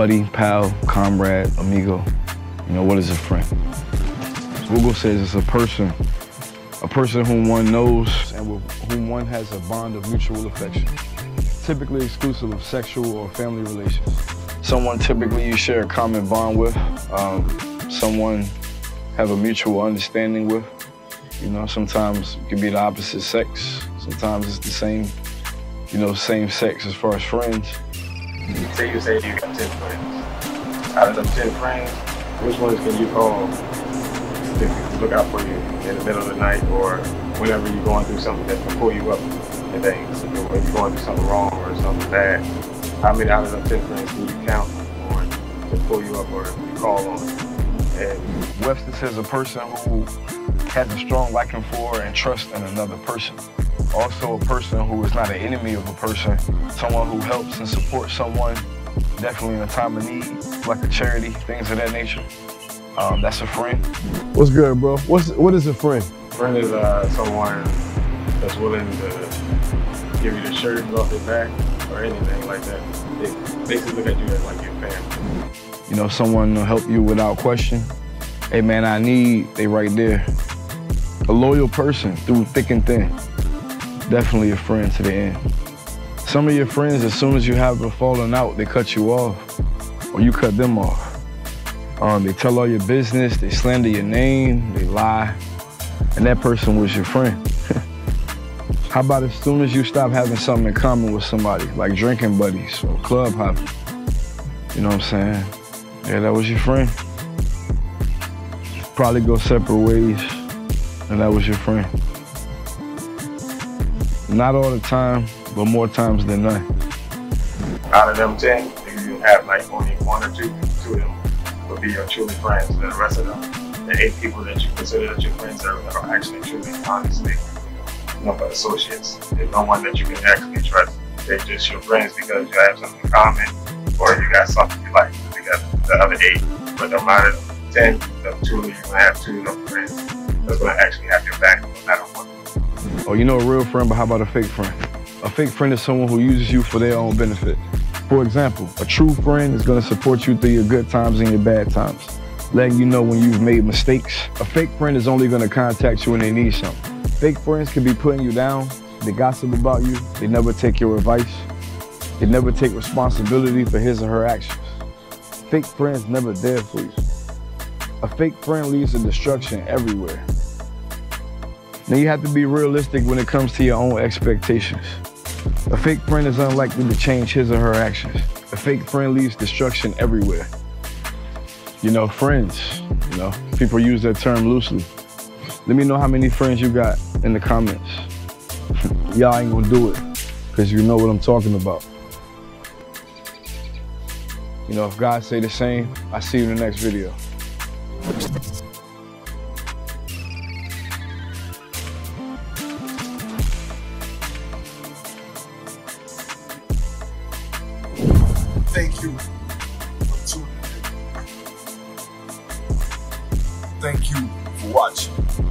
buddy, pal, comrade, amigo. You know, what is a friend? Google says it's a person, a person whom one knows and with whom one has a bond of mutual affection, typically exclusive of sexual or family relations. Someone typically you share a common bond with, um, someone have a mutual understanding with. You know, sometimes it can be the opposite sex, sometimes it's the same, you know, same sex as far as friends. Say you say you got 10 friends. Out of them 10 friends, which ones can you call to look out for you in the middle of the night or whenever you're going through something that can pull you up and things? When you're going through something wrong or something bad, how many out of them 10 friends can you count on to pull you up or call on? And Webster says a person who has a strong liking for and trust in another person. Also a person who is not an enemy of a person, someone who helps and supports someone, definitely in a time of need, like a charity, things of that nature. Um, that's a friend. What's good, bro? What's what is a friend? Friend is uh, someone that's willing to give you the shirt off their back or anything like that. They basically look at you as like your family. You know, someone will help you without question. Hey man, I need, they right there. A loyal person through thick and thin definitely a friend to the end. Some of your friends, as soon as you have a falling out, they cut you off or you cut them off. Um, they tell all your business, they slander your name, they lie, and that person was your friend. How about as soon as you stop having something in common with somebody, like drinking buddies or club hopping? You know what I'm saying? Yeah, that was your friend. Probably go separate ways, and that was your friend. Not all the time, but more times than not. Out of them 10, you have like only one or two, two of them will be your truly friends. The rest of them, the eight people that you consider that your friends are, are actually truly, honestly, no but associates. There's no one that you can actually trust. They're just your friends because you have something in common or you got something you like. You got the other eight, but no matter 10, the two, you're gonna have two of them friends that's gonna actually have your back. Oh, you know a real friend, but how about a fake friend? A fake friend is someone who uses you for their own benefit. For example, a true friend is going to support you through your good times and your bad times, letting you know when you've made mistakes. A fake friend is only going to contact you when they need something. Fake friends can be putting you down, they gossip about you, they never take your advice, they never take responsibility for his or her actions. Fake friends never there for you. A fake friend leads to destruction everywhere. Now you have to be realistic when it comes to your own expectations. A fake friend is unlikely to change his or her actions. A fake friend leaves destruction everywhere. You know, friends, you know, people use that term loosely. Let me know how many friends you got in the comments. Y'all ain't gonna do it because you know what I'm talking about. You know, if God say the same, I see you in the next video. Thank you for tuning in. Thank you for watching.